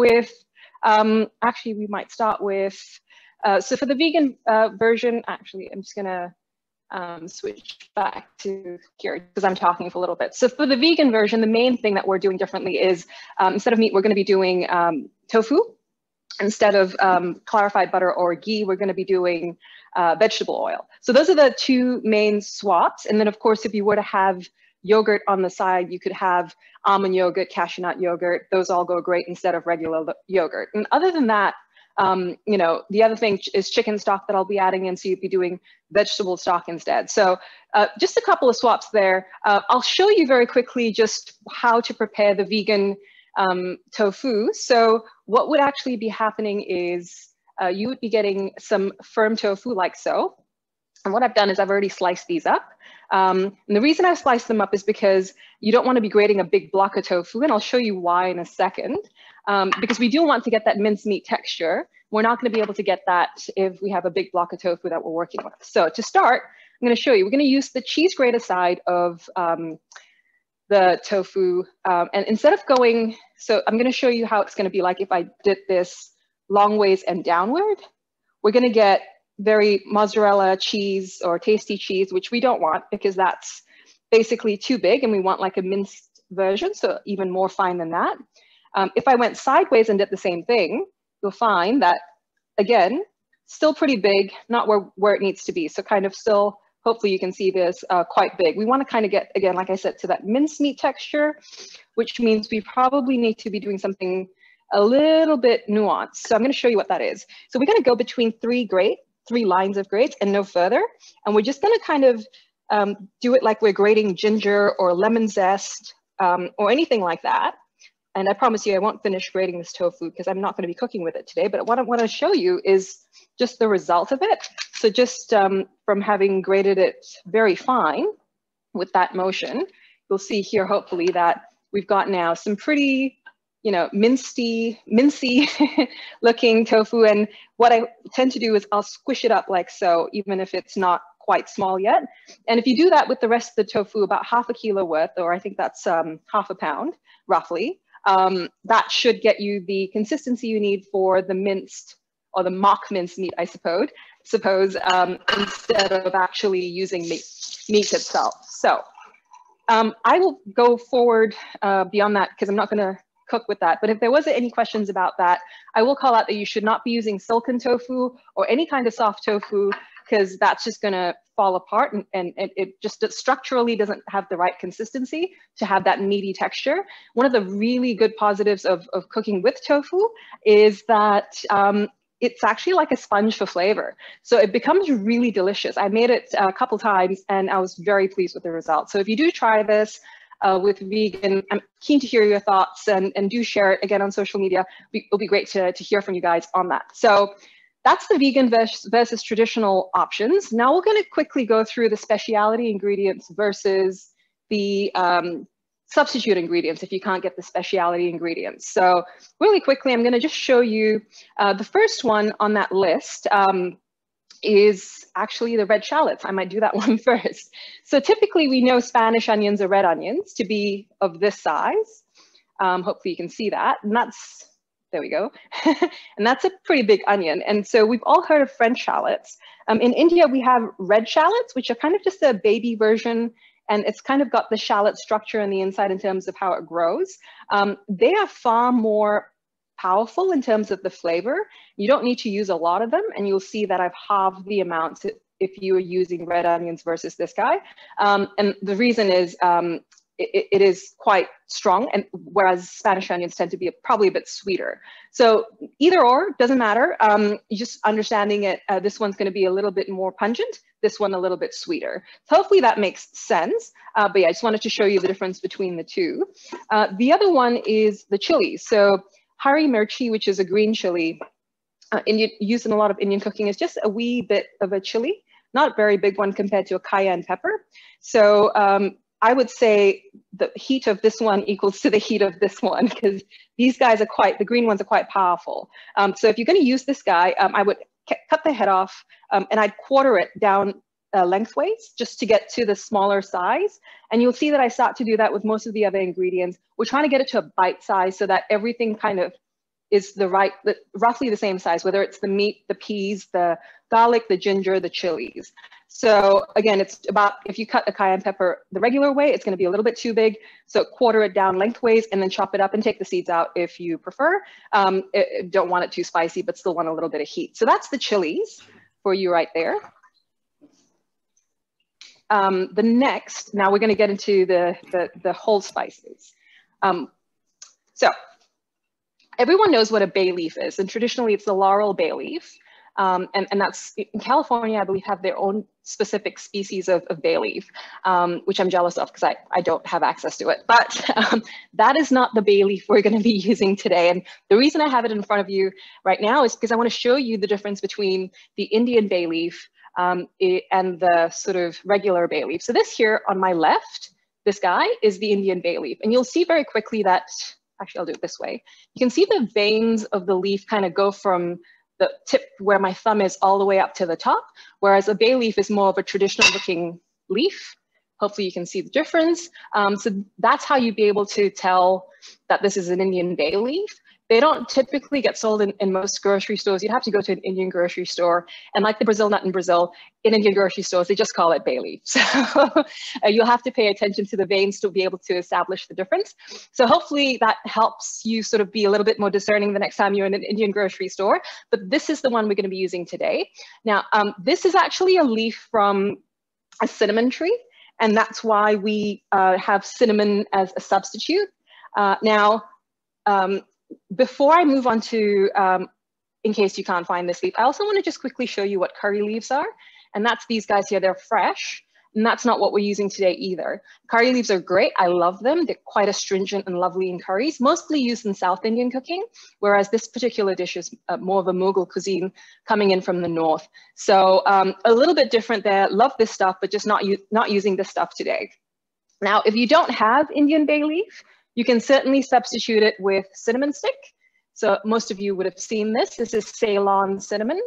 with, um, actually, we might start with, uh, so for the vegan uh, version, actually, I'm just gonna um, switch back to here because I'm talking for a little bit. So for the vegan version, the main thing that we're doing differently is um, instead of meat, we're gonna be doing um, tofu. Instead of um, clarified butter or ghee, we're gonna be doing uh, vegetable oil. So those are the two main swaps. And then of course, if you were to have yogurt on the side, you could have almond yogurt, cashew nut yogurt. Those all go great instead of regular yogurt. And other than that, um, you know, the other thing is chicken stock that I'll be adding in, so you'd be doing vegetable stock instead. So uh, just a couple of swaps there. Uh, I'll show you very quickly just how to prepare the vegan um, tofu. So what would actually be happening is uh, you would be getting some firm tofu like so. And what I've done is I've already sliced these up. Um, and the reason I've sliced them up is because you don't want to be grating a big block of tofu, and I'll show you why in a second. Um, because we do want to get that mincemeat texture. We're not going to be able to get that if we have a big block of tofu that we're working with. So to start, I'm going to show you, we're going to use the cheese grater side of um, the tofu. Um, and instead of going, so I'm going to show you how it's going to be like if I did this long ways and downward. We're going to get very mozzarella cheese or tasty cheese, which we don't want because that's basically too big and we want like a minced version, so even more fine than that. Um, if I went sideways and did the same thing, you'll find that, again, still pretty big, not where, where it needs to be. So kind of still, hopefully you can see this uh, quite big. We wanna kind of get, again, like I said, to that mincemeat texture, which means we probably need to be doing something a little bit nuanced. So I'm gonna show you what that is. So we're gonna go between three grate, three lines of grates and no further. And we're just gonna kind of um, do it like we're grating ginger or lemon zest um, or anything like that. And I promise you, I won't finish grating this tofu because I'm not going to be cooking with it today. But what I want to show you is just the result of it. So just um, from having grated it very fine with that motion, you'll see here, hopefully, that we've got now some pretty, you know, mincy, mincy looking tofu. And what I tend to do is I'll squish it up like so, even if it's not quite small yet. And if you do that with the rest of the tofu, about half a kilo worth, or I think that's um, half a pound, roughly, um, that should get you the consistency you need for the minced or the mock minced meat, I suppose, suppose um, instead of actually using meat, meat itself. So um, I will go forward uh, beyond that because I'm not going to cook with that. But if there was any questions about that, I will call out that you should not be using silken tofu or any kind of soft tofu because that's just going to fall apart and, and, it just structurally doesn't have the right consistency to have that meaty texture. One of the really good positives of, of cooking with tofu is that um, it's actually like a sponge for flavor. So it becomes really delicious. I made it a couple times and I was very pleased with the results. So if you do try this, uh, with vegan. I'm keen to hear your thoughts and, and do share it again on social media. It'll be great to, to hear from you guys on that. So that's the vegan versus, versus traditional options. Now we're going to quickly go through the specialty ingredients versus the um, substitute ingredients if you can't get the specialty ingredients. So really quickly, I'm going to just show you uh, the first one on that list um, is actually the red shallots. I might do that one first. So typically we know Spanish onions or red onions to be of this size. Um, hopefully you can see that. And that's there we go. and that's a pretty big onion. And so we've all heard of French shallots. Um, in India, we have red shallots, which are kind of just a baby version. And it's kind of got the shallot structure on the inside in terms of how it grows. Um, they are far more powerful in terms of the flavor. You don't need to use a lot of them. And you'll see that I've halved the amount if you are using red onions versus this guy. Um, and the reason is um, it, it is quite strong, and whereas Spanish onions tend to be probably a bit sweeter. So either or doesn't matter. Um, just understanding it, uh, this one's going to be a little bit more pungent. This one a little bit sweeter. So hopefully that makes sense. Uh, but yeah, I just wanted to show you the difference between the two. Uh, the other one is the chili. So Hari mirchi, which is a green chili, uh, Indian, used in a lot of Indian cooking, is just a wee bit of a chili not a very big one compared to a cayenne pepper. So um, I would say the heat of this one equals to the heat of this one because these guys are quite, the green ones are quite powerful. Um, so if you're going to use this guy, um, I would cut the head off um, and I'd quarter it down uh, lengthways just to get to the smaller size. And you'll see that I start to do that with most of the other ingredients. We're trying to get it to a bite size so that everything kind of is the right, the, roughly the same size, whether it's the meat, the peas, the garlic, the ginger, the chilies. So again, it's about, if you cut a cayenne pepper the regular way, it's gonna be a little bit too big. So quarter it down lengthways and then chop it up and take the seeds out if you prefer. Um, it, don't want it too spicy, but still want a little bit of heat. So that's the chilies for you right there. Um, the next, now we're gonna get into the, the, the whole spices. Um, so everyone knows what a bay leaf is, and traditionally it's the laurel bay leaf. Um, and, and that's in California, I believe, have their own specific species of, of bay leaf, um, which I'm jealous of because I, I don't have access to it. But um, that is not the bay leaf we're going to be using today. And the reason I have it in front of you right now is because I want to show you the difference between the Indian bay leaf um, and the sort of regular bay leaf. So this here on my left, this guy is the Indian bay leaf. And you'll see very quickly that, actually I'll do it this way. You can see the veins of the leaf kind of go from the tip where my thumb is all the way up to the top, whereas a bay leaf is more of a traditional looking leaf. Hopefully you can see the difference. Um, so that's how you'd be able to tell that this is an Indian bay leaf. They don't typically get sold in, in most grocery stores. You'd have to go to an Indian grocery store. And like the Brazil nut in Brazil, in Indian grocery stores, they just call it bay leaf. So uh, you'll have to pay attention to the veins to be able to establish the difference. So hopefully that helps you sort of be a little bit more discerning the next time you're in an Indian grocery store. But this is the one we're going to be using today. Now, um, this is actually a leaf from a cinnamon tree. And that's why we uh, have cinnamon as a substitute. Uh, now, um, before I move on to, um, in case you can't find this leaf, I also want to just quickly show you what curry leaves are. And that's these guys here, they're fresh. And that's not what we're using today either. Curry leaves are great. I love them. They're quite astringent and lovely in curries, mostly used in South Indian cooking, whereas this particular dish is uh, more of a Mughal cuisine coming in from the north. So um, a little bit different there. Love this stuff, but just not, not using this stuff today. Now, if you don't have Indian bay leaf, you can certainly substitute it with cinnamon stick. So most of you would have seen this. This is Ceylon cinnamon.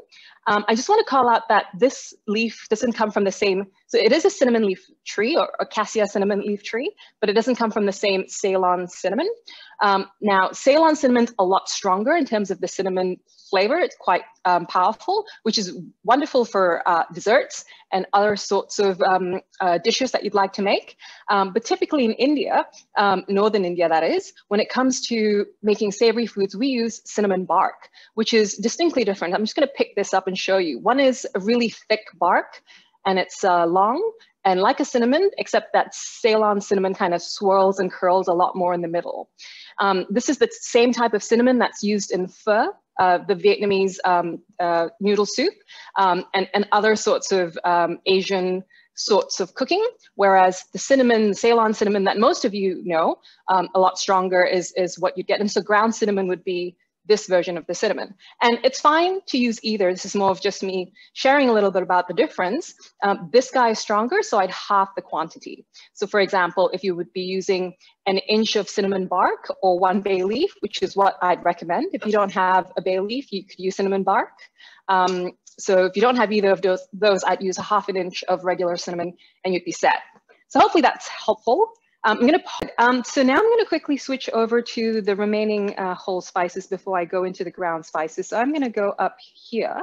Um, I just want to call out that this leaf doesn't come from the same, so it is a cinnamon leaf tree or a cassia cinnamon leaf tree, but it doesn't come from the same Ceylon cinnamon. Um, now, Ceylon cinnamon's a lot stronger in terms of the cinnamon flavor. It's quite um, powerful, which is wonderful for uh, desserts and other sorts of um, uh, dishes that you'd like to make. Um, but typically in India, um, Northern India that is, when it comes to making savory foods, we use cinnamon bark, which is distinctly different. I'm just gonna pick this up and show you. One is a really thick bark and it's uh, long and like a cinnamon, except that Ceylon cinnamon kind of swirls and curls a lot more in the middle. Um, this is the same type of cinnamon that's used in pho, uh, the Vietnamese um, uh, noodle soup, um, and, and other sorts of um, Asian sorts of cooking, whereas the cinnamon, Ceylon cinnamon that most of you know, um, a lot stronger is, is what you get. And so ground cinnamon would be this version of the cinnamon. And it's fine to use either. This is more of just me sharing a little bit about the difference. Um, this guy is stronger, so I'd half the quantity. So for example, if you would be using an inch of cinnamon bark or one bay leaf, which is what I'd recommend. If you don't have a bay leaf, you could use cinnamon bark. Um, so if you don't have either of those, those, I'd use a half an inch of regular cinnamon and you'd be set. So hopefully that's helpful. Um, I'm gonna, um, so now I'm gonna quickly switch over to the remaining uh, whole spices before I go into the ground spices. So I'm gonna go up here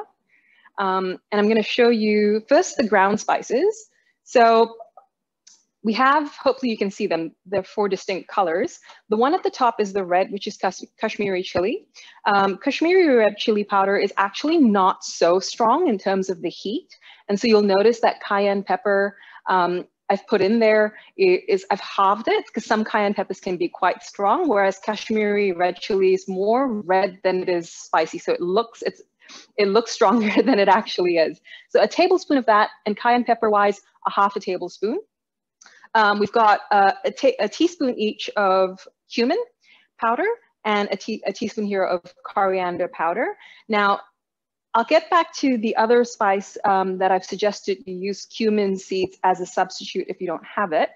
um, and I'm gonna show you first the ground spices. So we have, hopefully you can see them, they're four distinct colors. The one at the top is the red, which is Kashmiri chili. Um, Kashmiri red chili powder is actually not so strong in terms of the heat. And so you'll notice that cayenne pepper um, I've put in there is I've halved it because some cayenne peppers can be quite strong, whereas Kashmiri red chili is more red than it is spicy. So it looks, it's, it looks stronger than it actually is. So a tablespoon of that and cayenne pepper wise, a half a tablespoon. Um, we've got uh, a, a, teaspoon each of cumin powder and a, te a teaspoon here of coriander powder. Now, I'll get back to the other spice um, that I've suggested you use cumin seeds as a substitute if you don't have it.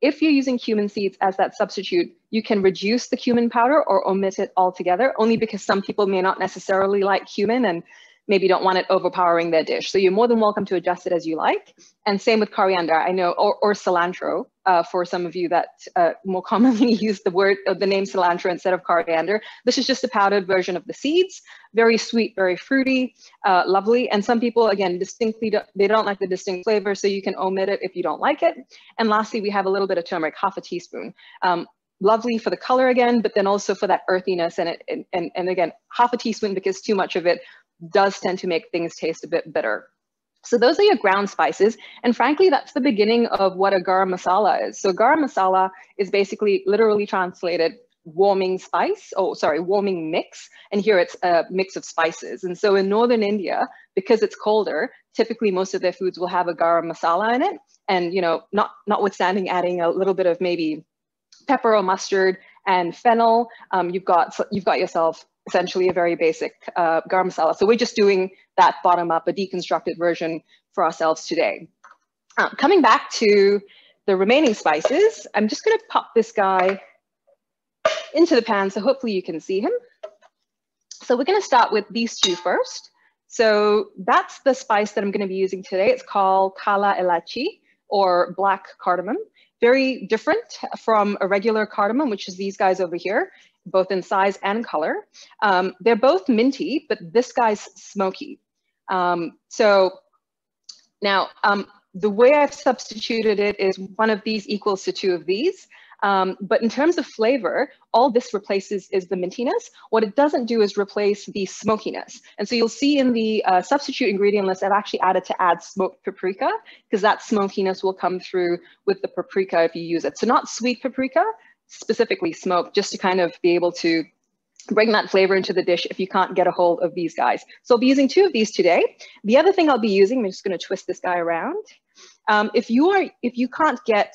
If you're using cumin seeds as that substitute, you can reduce the cumin powder or omit it altogether, only because some people may not necessarily like cumin and maybe don't want it overpowering their dish. So you're more than welcome to adjust it as you like. And same with coriander, I know, or, or cilantro uh, for some of you that uh, more commonly use the word, uh, the name cilantro instead of coriander. This is just a powdered version of the seeds, very sweet, very fruity, uh, lovely. And some people, again, distinctly, do, they don't like the distinct flavor, so you can omit it if you don't like it. And lastly, we have a little bit of turmeric, half a teaspoon. Um, lovely for the color again, but then also for that earthiness and it and, and, and again, half a teaspoon because too much of it does tend to make things taste a bit bitter. So those are your ground spices. And frankly, that's the beginning of what a garam masala is. So garam masala is basically literally translated warming spice, oh, sorry, warming mix. And here it's a mix of spices. And so in Northern India, because it's colder, typically most of their foods will have a garam masala in it. And, you know, not notwithstanding adding a little bit of maybe pepper or mustard and fennel, um, you've got you've got yourself essentially a very basic uh, garam masala. So we're just doing that bottom up, a deconstructed version for ourselves today. Um, coming back to the remaining spices, I'm just gonna pop this guy into the pan so hopefully you can see him. So we're gonna start with these two first. So that's the spice that I'm gonna be using today. It's called kala elachi or black cardamom very different from a regular cardamom, which is these guys over here, both in size and color. Um, they're both minty, but this guy's smoky. Um, so now um, the way I've substituted it is one of these equals to two of these. Um, but in terms of flavor, all this replaces is the mintiness. What it doesn't do is replace the smokiness. And so you'll see in the uh, substitute ingredient list, I've actually added to add smoked paprika because that smokiness will come through with the paprika if you use it. So not sweet paprika, specifically smoked, just to kind of be able to bring that flavor into the dish if you can't get a hold of these guys. So I'll be using two of these today. The other thing I'll be using, I'm just gonna twist this guy around. Um, if you are, if you can't get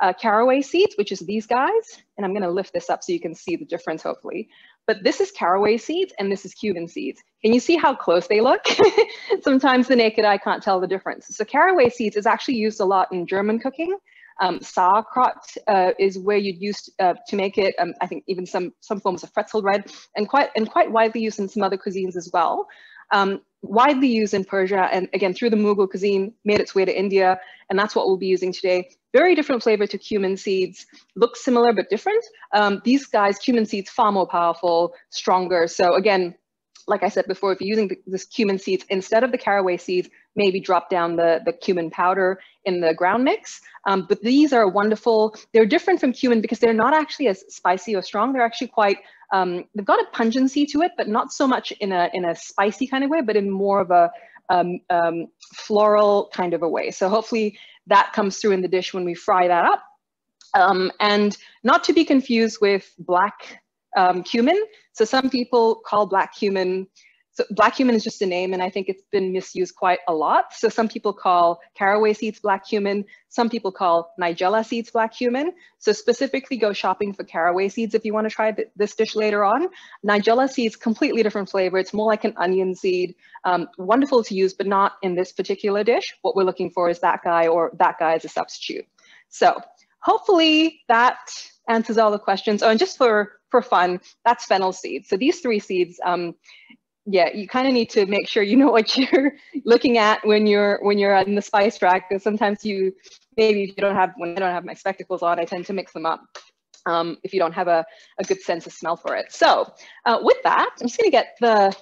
uh, caraway seeds, which is these guys. And I'm gonna lift this up so you can see the difference hopefully. But this is caraway seeds and this is cumin seeds. Can you see how close they look? Sometimes the naked eye can't tell the difference. So caraway seeds is actually used a lot in German cooking. Um, sauerkraut uh, is where you'd use uh, to make it. Um, I think even some some forms of pretzel bread, and quite and quite widely used in some other cuisines as well. Um, widely used in Persia, and again through the Mughal cuisine, made its way to India, and that's what we'll be using today. Very different flavor to cumin seeds, looks similar but different. Um, these guys, cumin seeds, far more powerful, stronger. So again, like I said before, if you're using the, this cumin seeds instead of the caraway seeds, maybe drop down the, the cumin powder in the ground mix. Um, but these are wonderful. They're different from cumin because they're not actually as spicy or strong. They're actually quite, um, they've got a pungency to it, but not so much in a, in a spicy kind of way, but in more of a um, um floral kind of a way. So hopefully that comes through in the dish when we fry that up. Um, and not to be confused with black um, cumin. So some people call black cumin, so black cumin is just a name and I think it's been misused quite a lot. So some people call caraway seeds black cumin, some people call nigella seeds black cumin. So specifically go shopping for caraway seeds if you wanna try th this dish later on. Nigella seeds, completely different flavor. It's more like an onion seed. Um, wonderful to use, but not in this particular dish. What we're looking for is that guy or that guy as a substitute. So hopefully that answers all the questions. Oh, and just for for fun, that's fennel seeds. So these three seeds, um, yeah, you kind of need to make sure you know what you're looking at when you're when you're in the spice rack. Because sometimes you maybe if you don't have when I don't have my spectacles on, I tend to mix them up. Um, if you don't have a, a good sense of smell for it. So uh, with that, I'm just gonna get the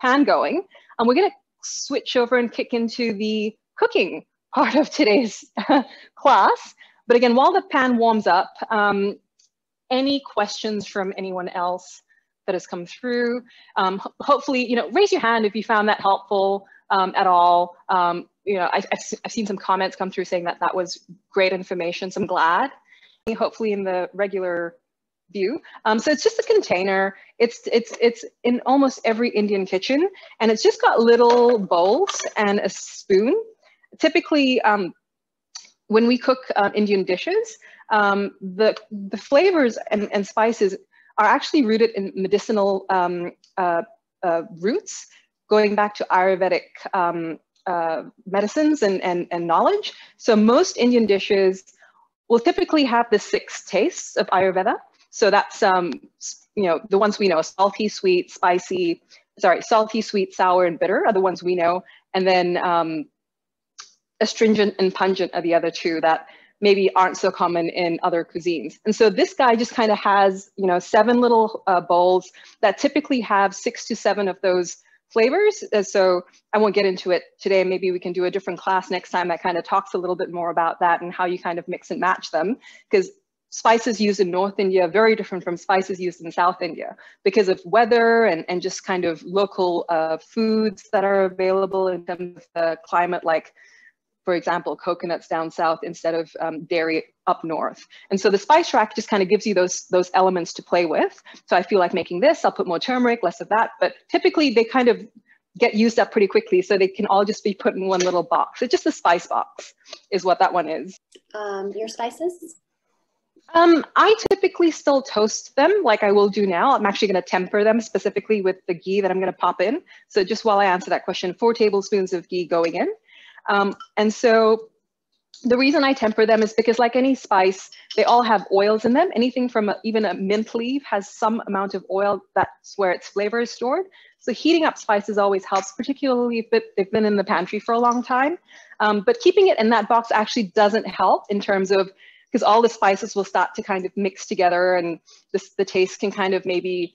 pan going and we're gonna switch over and kick into the cooking part of today's class. But again, while the pan warms up, um, any questions from anyone else that has come through. Um, ho hopefully, you know, raise your hand if you found that helpful um, at all. Um, you know, I, have I've seen some comments come through saying that that was great information, so I'm glad. Hopefully in the regular view. Um, so it's just a container. It's, it's, it's in almost every Indian kitchen, and it's just got little bowls and a spoon. Typically, um, when we cook uh, Indian dishes, um, the, the flavors and, and spices are actually rooted in medicinal um, uh, uh, roots, going back to Ayurvedic um, uh, medicines and, and, and knowledge. So most Indian dishes will typically have the six tastes of Ayurveda. So that's, um, you know, the ones we know, salty, sweet, spicy, sorry, salty, sweet, sour, and bitter are the ones we know. And then um, astringent and pungent are the other two that maybe aren't so common in other cuisines. And so this guy just kind of has, you know, seven little uh, bowls that typically have six to seven of those flavors. And so I won't get into it today. Maybe we can do a different class next time that kind of talks a little bit more about that and how you kind of mix and match them. Because spices used in North India are very different from spices used in South India because of weather and, and just kind of local uh, foods that are available in terms of the climate, like for example, coconuts down south instead of um, dairy up north. And so the spice rack just kind of gives you those, those elements to play with. So I feel like making this, I'll put more turmeric, less of that, but typically they kind of get used up pretty quickly. So they can all just be put in one little box. It's just a spice box is what that one is. Um, your spices? Um, I typically still toast them like I will do now. I'm actually going to temper them specifically with the ghee that I'm going to pop in. So just while I answer that question, four tablespoons of ghee going in. Um, and so the reason I temper them is because like any spice, they all have oils in them. Anything from a, even a mint leaf has some amount of oil. That's where its flavor is stored. So heating up spices always helps, particularly if they've been in the pantry for a long time. Um, but keeping it in that box actually doesn't help in terms of, because all the spices will start to kind of mix together and this, the taste can kind of maybe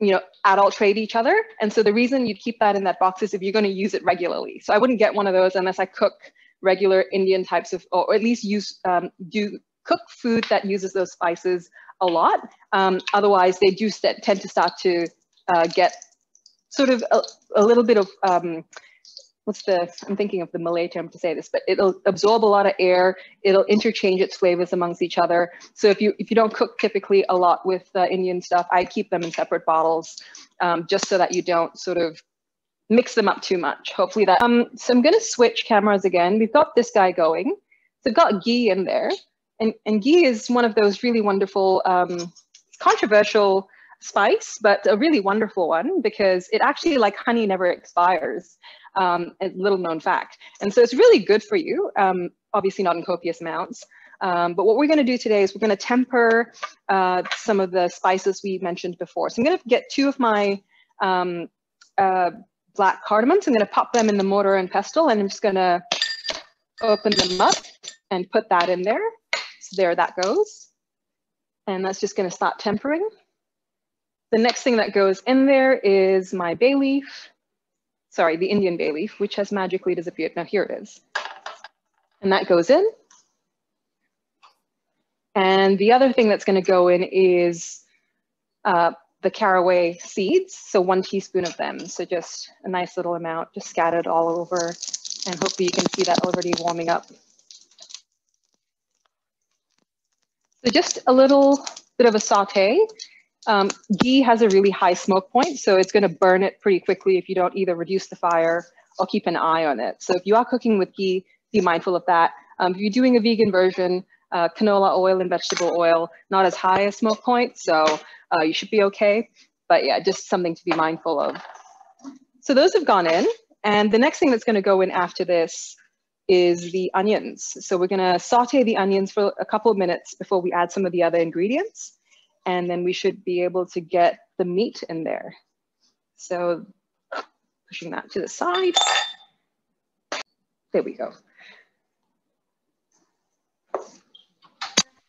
you know, adult trade each other. And so the reason you'd keep that in that box is if you're going to use it regularly. So I wouldn't get one of those unless I cook regular Indian types of, or at least use, um, do cook food that uses those spices a lot. Um, otherwise, they do tend to start to uh, get sort of a, a little bit of um, what's the, I'm thinking of the Malay term to say this, but it'll absorb a lot of air. It'll interchange its flavors amongst each other. So if you if you don't cook typically a lot with uh, Indian stuff, I keep them in separate bottles um, just so that you don't sort of mix them up too much. Hopefully that, um, so I'm gonna switch cameras again. We've got this guy going. So I've got ghee in there and, and ghee is one of those really wonderful, um, controversial spice, but a really wonderful one because it actually like honey never expires um, a little known fact. And so it's really good for you, um, obviously not in copious amounts. Um, but what we're going to do today is we're going to temper uh, some of the spices we mentioned before. So I'm going to get two of my um, uh, black cardamoms. I'm going to pop them in the mortar and pestle, and I'm just going to open them up and put that in there. So there that goes. And that's just going to start tempering. The next thing that goes in there is my bay leaf sorry, the Indian bay leaf, which has magically disappeared. Now here it is. And that goes in. And the other thing that's gonna go in is uh, the caraway seeds. So one teaspoon of them. So just a nice little amount, just scattered all over. And hopefully you can see that already warming up. So just a little bit of a saute. Um, ghee has a really high smoke point, so it's going to burn it pretty quickly if you don't either reduce the fire or keep an eye on it. So if you are cooking with ghee, be mindful of that. Um, if you're doing a vegan version, uh, canola oil and vegetable oil, not as high a smoke point, so uh, you should be okay. But yeah, just something to be mindful of. So those have gone in, and the next thing that's going to go in after this is the onions. So we're going to saute the onions for a couple of minutes before we add some of the other ingredients and then we should be able to get the meat in there. So pushing that to the side. There we go.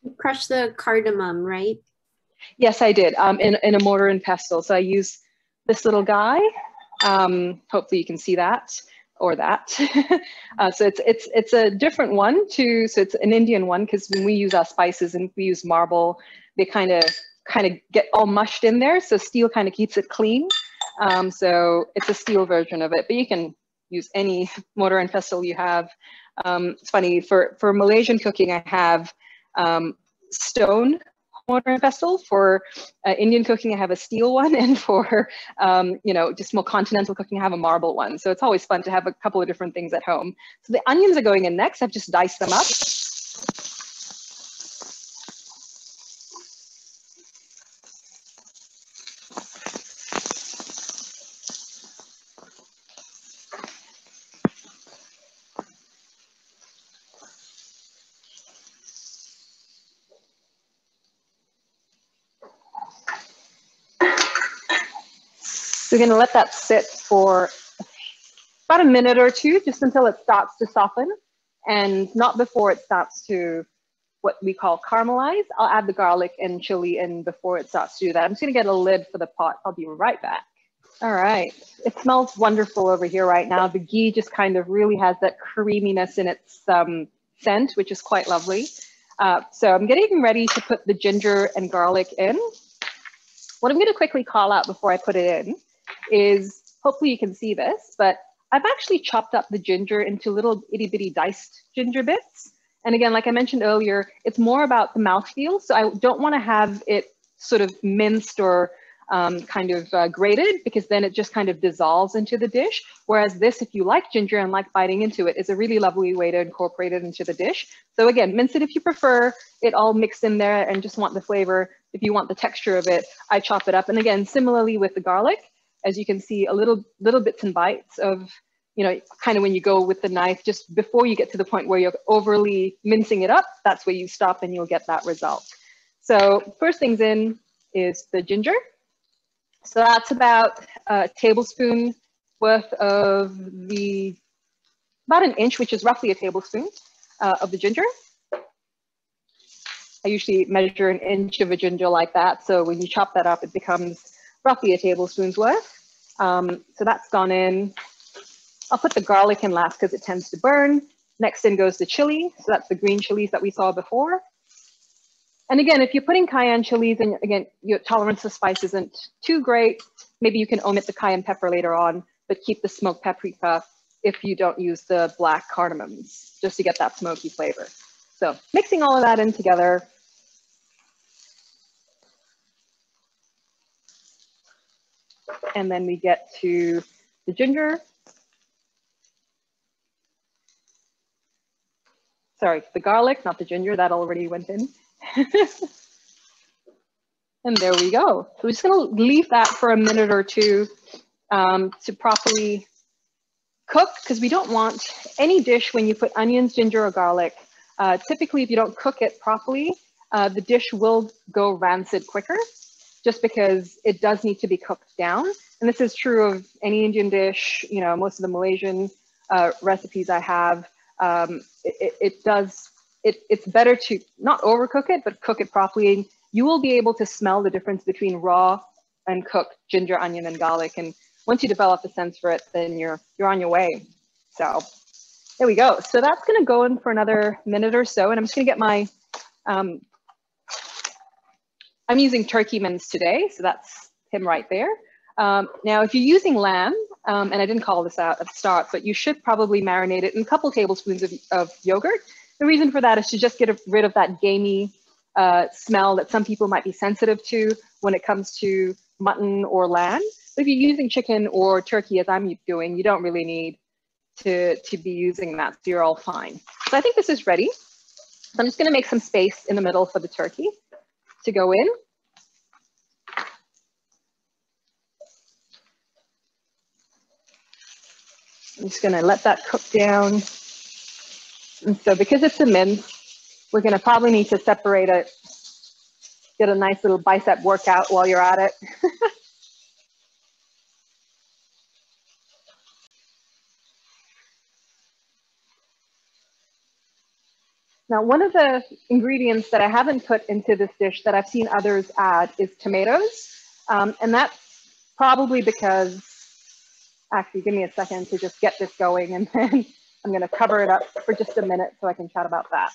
You crushed the cardamom, right? Yes, I did, um, in, in a mortar and pestle. So I use this little guy. Um, hopefully you can see that or that. uh, so it's, it's, it's a different one too. So it's an Indian one because when we use our spices and we use marble, they kind of kind of get all mushed in there. So steel kind of keeps it clean. Um, so it's a steel version of it, but you can use any mortar and pestle you have. Um, it's funny, for, for Malaysian cooking, I have um, stone mortar and pestle. For uh, Indian cooking, I have a steel one. And for, um, you know, just more continental cooking, I have a marble one. So it's always fun to have a couple of different things at home. So the onions are going in next. I've just diced them up. We're gonna let that sit for about a minute or two, just until it starts to soften and not before it starts to what we call caramelize. I'll add the garlic and chili in before it starts to do that. I'm just gonna get a lid for the pot. I'll be right back. All right, it smells wonderful over here right now. The ghee just kind of really has that creaminess in its um, scent, which is quite lovely. Uh, so I'm getting ready to put the ginger and garlic in. What I'm gonna quickly call out before I put it in is, hopefully you can see this, but I've actually chopped up the ginger into little itty bitty diced ginger bits. And again, like I mentioned earlier, it's more about the mouthfeel. So I don't want to have it sort of minced or um, kind of uh, grated because then it just kind of dissolves into the dish. Whereas this, if you like ginger and like biting into it, is a really lovely way to incorporate it into the dish. So again, mince it if you prefer it all mixed in there and just want the flavor. If you want the texture of it, I chop it up. And again, similarly with the garlic, as you can see, a little little bits and bites of, you know, kind of when you go with the knife, just before you get to the point where you're overly mincing it up, that's where you stop and you'll get that result. So first things in is the ginger. So that's about a tablespoon worth of the, about an inch, which is roughly a tablespoon uh, of the ginger. I usually measure an inch of a ginger like that. So when you chop that up, it becomes roughly a tablespoon's worth. Um, so that's gone in. I'll put the garlic in last because it tends to burn. Next in goes the chili. So that's the green chilies that we saw before. And again, if you're putting cayenne chilies and again, your tolerance to spice isn't too great, maybe you can omit the cayenne pepper later on, but keep the smoked paprika if you don't use the black cardamoms, just to get that smoky flavor. So mixing all of that in together, and then we get to the ginger. Sorry, the garlic, not the ginger, that already went in. and there we go. So we're just gonna leave that for a minute or two um, to properly cook because we don't want any dish when you put onions, ginger, or garlic. Uh, typically, if you don't cook it properly, uh, the dish will go rancid quicker just because it does need to be cooked down. And this is true of any Indian dish, you know, most of the Malaysian uh, recipes I have, um, it, it, does, it, it's better to not overcook it, but cook it properly. You will be able to smell the difference between raw and cooked ginger, onion, and garlic. And once you develop a sense for it, then you're, you're on your way. So there we go. So that's gonna go in for another minute or so. And I'm just gonna get my um, I'm using turkey mince today, so that's him right there. Um, now, if you're using lamb, um, and I didn't call this out at the start, but you should probably marinate it in a couple tablespoons of, of yogurt. The reason for that is to just get rid of that gamey uh, smell that some people might be sensitive to when it comes to mutton or lamb. But if you're using chicken or turkey, as I'm doing, you don't really need to, to be using that, so you're all fine. So I think this is ready. So I'm just gonna make some space in the middle for the turkey to go in. I'm just gonna let that cook down. And so because it's a mince, we're gonna probably need to separate it, get a nice little bicep workout while you're at it. Now, one of the ingredients that I haven't put into this dish that I've seen others add is tomatoes. Um, and that's probably because, actually, give me a second to just get this going and then I'm gonna cover it up for just a minute so I can chat about that.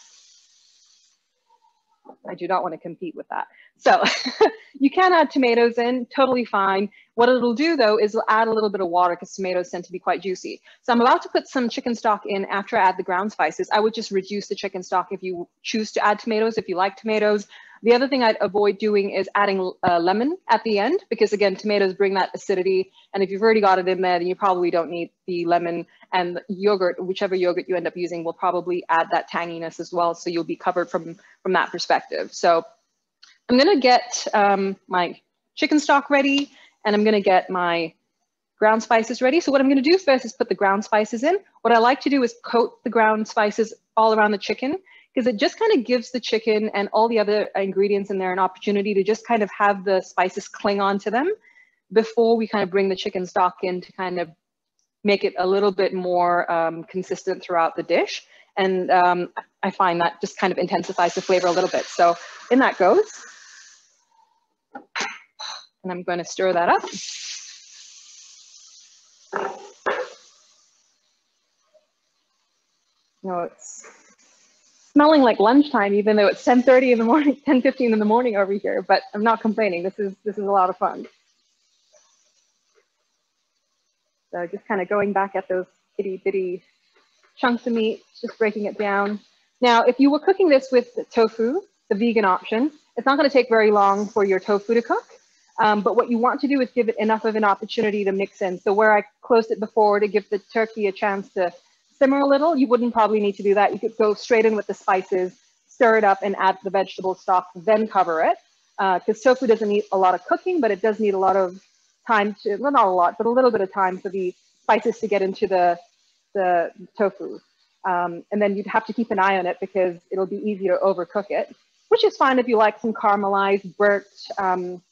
I do not want to compete with that. So you can add tomatoes in, totally fine. What it'll do though is it'll add a little bit of water because tomatoes tend to be quite juicy. So I'm about to put some chicken stock in after I add the ground spices. I would just reduce the chicken stock if you choose to add tomatoes, if you like tomatoes. The other thing I'd avoid doing is adding uh, lemon at the end, because again, tomatoes bring that acidity. And if you've already got it in there, then you probably don't need the lemon and yogurt, whichever yogurt you end up using will probably add that tanginess as well. So you'll be covered from, from that perspective. So I'm gonna get um, my chicken stock ready and I'm gonna get my ground spices ready. So what I'm gonna do first is put the ground spices in. What I like to do is coat the ground spices all around the chicken because it just kind of gives the chicken and all the other ingredients in there an opportunity to just kind of have the spices cling on to them. before we kind of bring the chicken stock in to kind of make it a little bit more um, consistent throughout the dish. And um, I find that just kind of intensifies the flavor a little bit. So in that goes. And I'm going to stir that up. Know, it's smelling like lunchtime, even though it's 10.30 in the morning, 10.15 in the morning over here, but I'm not complaining. This is, this is a lot of fun. So just kind of going back at those itty bitty chunks of meat, just breaking it down. Now, if you were cooking this with tofu, the vegan option, it's not going to take very long for your tofu to cook. Um, but what you want to do is give it enough of an opportunity to mix in. So where I closed it before to give the turkey a chance to simmer a little, you wouldn't probably need to do that. You could go straight in with the spices, stir it up and add the vegetable stock, then cover it. Because uh, tofu doesn't need a lot of cooking, but it does need a lot of time to, well, not a lot, but a little bit of time for the spices to get into the, the tofu. Um, and then you'd have to keep an eye on it because it'll be easy to overcook it, which is fine if you like some caramelized, burnt, um,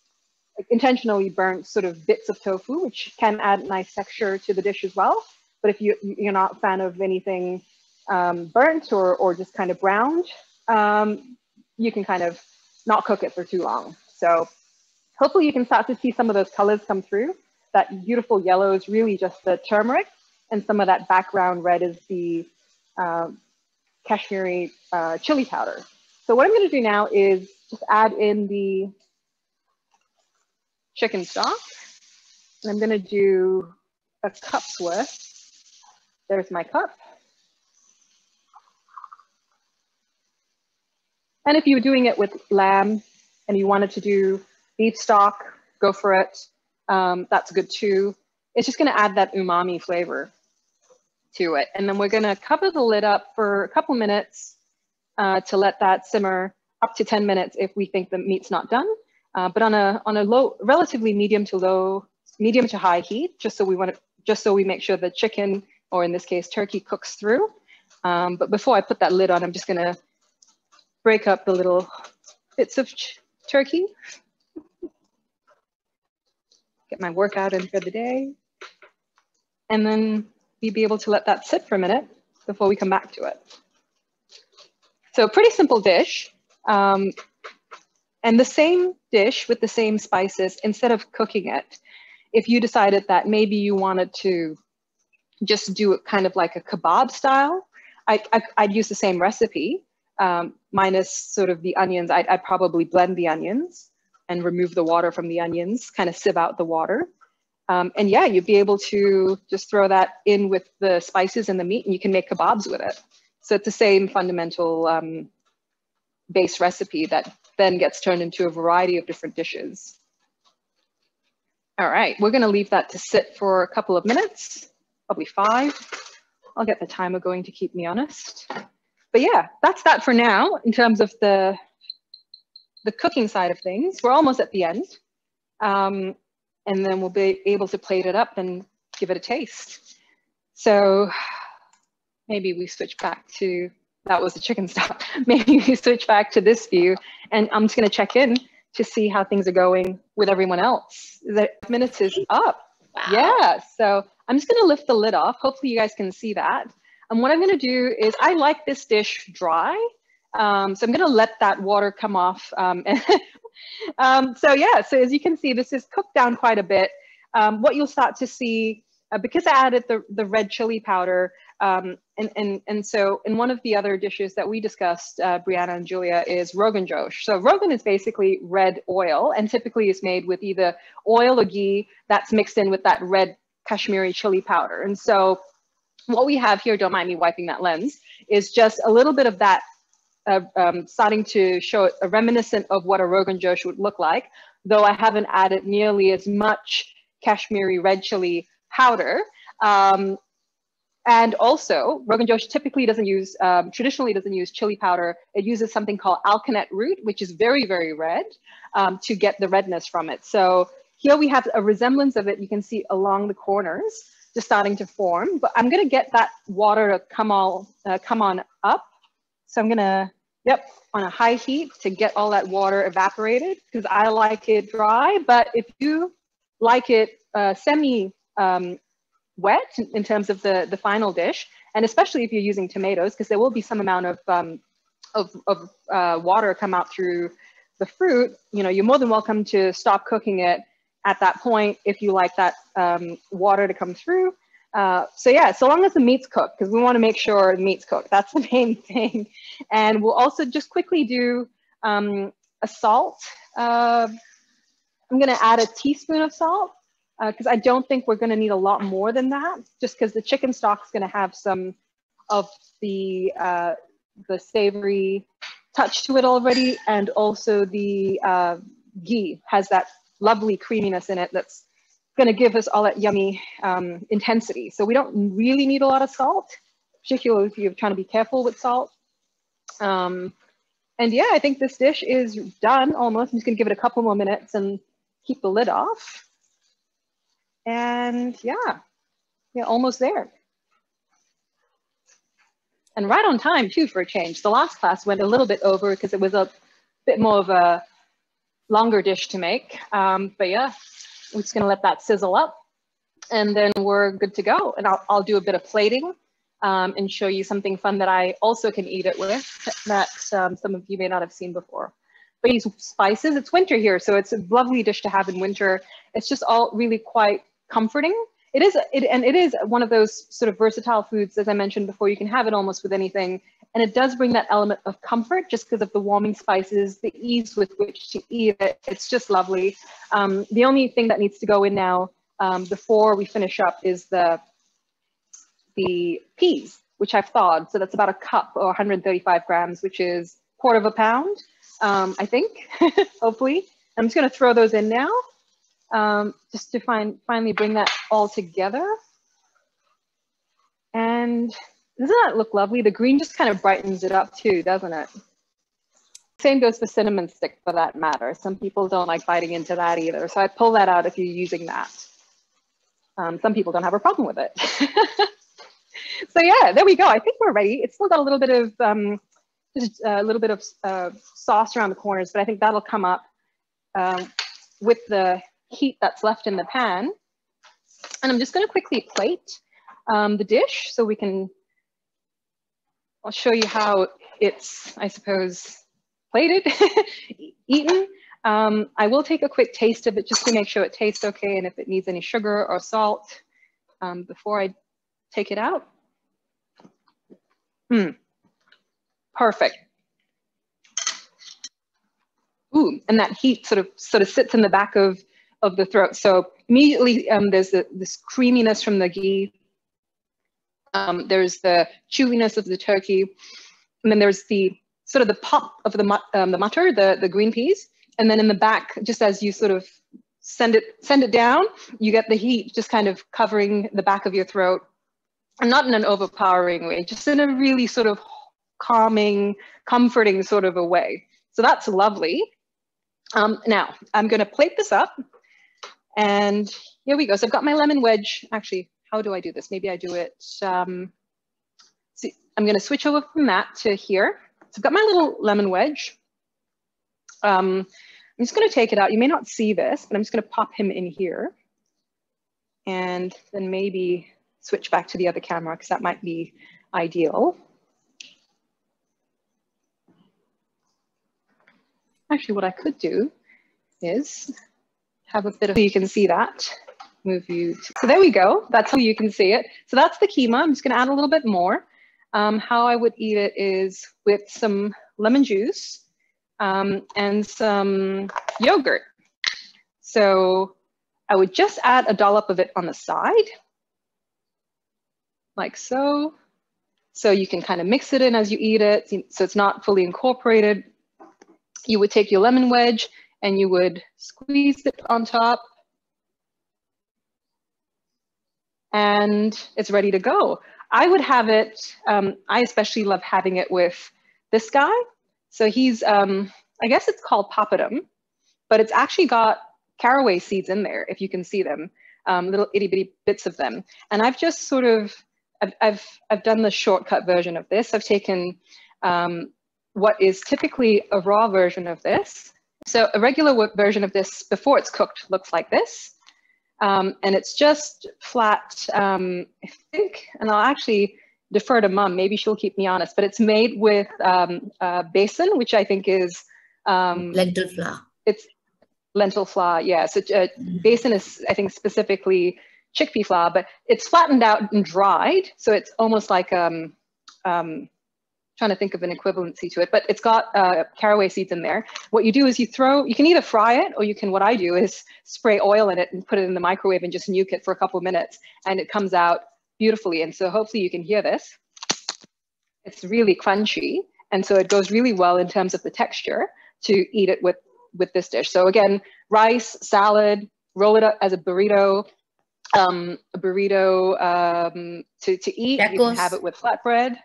intentionally burnt sort of bits of tofu, which can add nice texture to the dish as well. But if you, you're not a fan of anything um, burnt or, or just kind of browned, um, you can kind of not cook it for too long. So hopefully you can start to see some of those colors come through. That beautiful yellow is really just the turmeric and some of that background red is the um, Kashmiri uh, chili powder. So what I'm gonna do now is just add in the chicken stock. And I'm gonna do a cup's worth. There's my cup. And if you were doing it with lamb and you wanted to do beef stock, go for it. Um, that's good too. It's just gonna add that umami flavor to it. And then we're gonna cover the lid up for a couple minutes uh, to let that simmer up to 10 minutes if we think the meat's not done. Uh, but on a, on a low, relatively medium to low, medium to high heat, just so we want to, just so we make sure the chicken, or in this case, turkey cooks through. Um, but before I put that lid on, I'm just gonna break up the little bits of turkey get my workout in for the day, and then be able to let that sit for a minute before we come back to it. So pretty simple dish. Um, and the same dish with the same spices, instead of cooking it, if you decided that maybe you wanted to just do it kind of like a kebab style, I, I, would use the same recipe, um, minus sort of the onions. I'd, I'd probably blend the onions and remove the water from the onions, kind of sieve out the water. Um, and yeah, you'd be able to just throw that in with the spices and the meat and you can make kebabs with it. So it's the same fundamental um, base recipe that then gets turned into a variety of different dishes. All right, we're gonna leave that to sit for a couple of minutes, probably five. I'll get the timer going to keep me honest. But yeah, that's that for now in terms of the the cooking side of things, we're almost at the end. Um, and then we'll be able to plate it up and give it a taste. So maybe we switch back to, that was the chicken stock. maybe we switch back to this view and I'm just gonna check in to see how things are going with everyone else. The minutes is up. Wow. Yeah, so I'm just gonna lift the lid off. Hopefully you guys can see that. And what I'm gonna do is, I like this dish dry. Um, so I'm going to let that water come off. Um, um, so yeah, so as you can see, this is cooked down quite a bit. Um, what you'll start to see, uh, because I added the, the red chili powder, um, and, and, and so in one of the other dishes that we discussed, uh, Brianna and Julia, is Rogan Josh. So Rogan is basically red oil and typically is made with either oil or ghee that's mixed in with that red Kashmiri chili powder. And so what we have here, don't mind me wiping that lens, is just a little bit of that uh, um, starting to show a reminiscent of what a Rogan Josh would look like, though I haven't added nearly as much Kashmiri red chili powder. Um, and also, Rogan Josh typically doesn't use, um, traditionally doesn't use chili powder. It uses something called alkanet root, which is very, very red um, to get the redness from it. So here we have a resemblance of it. You can see along the corners, just starting to form. But I'm gonna get that water to come, all, uh, come on up so I'm gonna, yep, on a high heat to get all that water evaporated because I like it dry. But if you like it uh, semi um, wet in, terms of the, the final dish, and especially if you're using tomatoes, because there will be some amount of, um, of, of uh, water come out through the fruit, you know, you're more than welcome to stop cooking it at that point if you like that um, water to come through. Uh, so yeah, so long as the meat's cooked, because we want to make sure the meat's cooked. That's the main thing. And we'll also just quickly do um, a salt. Uh, I'm going to add a teaspoon of salt because uh, I don't think we're going to need a lot more than that, just because the chicken stock is going to have some of the uh, the savory touch to it already, and also the uh, ghee has that lovely creaminess in it that's going to give us all that yummy um, intensity. So we don't really need a lot of salt, particularly if you're trying to be careful with salt. Um, and yeah, I think this dish is done almost. I'm just going to give it a couple more minutes and keep the lid off. And yeah, yeah, almost there. And right on time too for a change. The last class went a little bit over because it was a bit more of a longer dish to make. Um, but yeah, we're just gonna let that sizzle up and then we're good to go. And I'll, I'll do a bit of plating um, and show you something fun that I also can eat it with that um, some of you may not have seen before. But these spices, it's winter here, so it's a lovely dish to have in winter. It's just all really quite comforting. It is, it, and it is one of those sort of versatile foods, as I mentioned before, you can have it almost with anything. And it does bring that element of comfort just because of the warming spices, the ease with which to eat it. It's just lovely. Um, the only thing that needs to go in now um, before we finish up is the, the peas, which I've thawed. So that's about a cup or 135 grams, which is quarter of a pound, um, I think, hopefully. I'm just gonna throw those in now um, just to find, finally bring that all together. And doesn't that look lovely? The green just kind of brightens it up too, doesn't it? Same goes for cinnamon stick for that matter. Some people don't like biting into that either. So I pull that out if you're using that. Um, some people don't have a problem with it. so yeah, there we go. I think we're ready. It's still got a little bit of um, just a little bit of uh, sauce around the corners, but I think that'll come up um, with the heat that's left in the pan. And I'm just gonna quickly plate um, the dish so we can, I'll show you how it's, I suppose, plated, eaten. Um, I will take a quick taste of it just to make sure it tastes okay and if it needs any sugar or salt um, before I take it out. Hmm, perfect. Ooh, and that heat sort of sort of sits in the back of of the throat. So immediately um, there's the, this creaminess from the ghee. Um, there's the chewiness of the turkey. And then there's the sort of the pop of the, um, the matar, the, the green peas. And then in the back, just as you sort of send it, send it down, you get the heat just kind of covering the back of your throat. And not in an overpowering way, just in a really sort of calming, comforting sort of a way. So that's lovely. Um, now, I'm going to plate this up and here we go. So I've got my lemon wedge. Actually, how do I do this? Maybe I do it. Um, see, I'm going to switch over from that to here. So I've got my little lemon wedge. Um, I'm just going to take it out. You may not see this, but I'm just going to pop him in here. And then maybe switch back to the other camera because that might be ideal. Actually, what I could do is have a bit of, you can see that. Move you. To, so there we go. That's how you can see it. So that's the keema. I'm just going to add a little bit more. Um, how I would eat it is with some lemon juice um, and some yogurt. So I would just add a dollop of it on the side, like so. So you can kind of mix it in as you eat it, so it's not fully incorporated. You would take your lemon wedge and you would squeeze it on top and it's ready to go. I would have it, um, I especially love having it with this guy. So he's, um, I guess it's called papadum, but it's actually got caraway seeds in there, if you can see them, um, little itty bitty bits of them. And I've just sort of, I've, I've, I've done the shortcut version of this. I've taken um, what is typically a raw version of this so a regular version of this before it's cooked looks like this. Um, and it's just flat, um, I think, and I'll actually defer to mom, maybe she'll keep me honest, but it's made with um, uh, besan, which I think is- um, Lentil flour. It's lentil flour, yeah. So uh, mm-hmm. is, I think, specifically chickpea flour, but it's flattened out and dried. So it's almost like, um, um, trying to think of an equivalency to it, but it's got uh, caraway seeds in there. What you do is you throw, you can either fry it or you can, what I do is spray oil in it and put it in the microwave and just nuke it for a couple of minutes and it comes out beautifully. And so hopefully you can hear this. It's really crunchy. And so it goes really well in terms of the texture to eat it with, with this dish. So again, rice, salad, roll it up as a burrito, um, a burrito um, to, to eat. Tacos. You can have it with flatbread.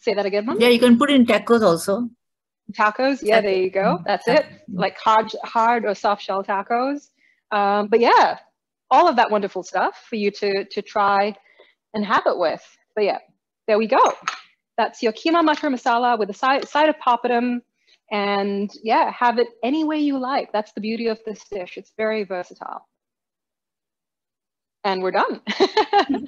Say that again, Mom. Yeah, you can put in tacos also. Tacos, yeah, there you go. That's it. Like hard, hard or soft shell tacos. Um, but yeah, all of that wonderful stuff for you to to try and have it with. But yeah, there we go. That's your keema mushroom masala with a side, side of papadum. And yeah, have it any way you like. That's the beauty of this dish. It's very versatile. And we're done.